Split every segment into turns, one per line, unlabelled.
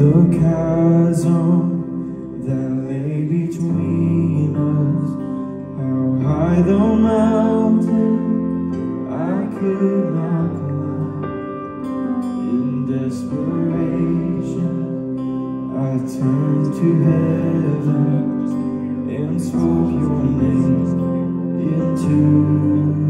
The chasm that lay between us. How high the mountain I could not climb. In desperation I turned to heaven And spoke your name into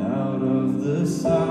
out of the sun.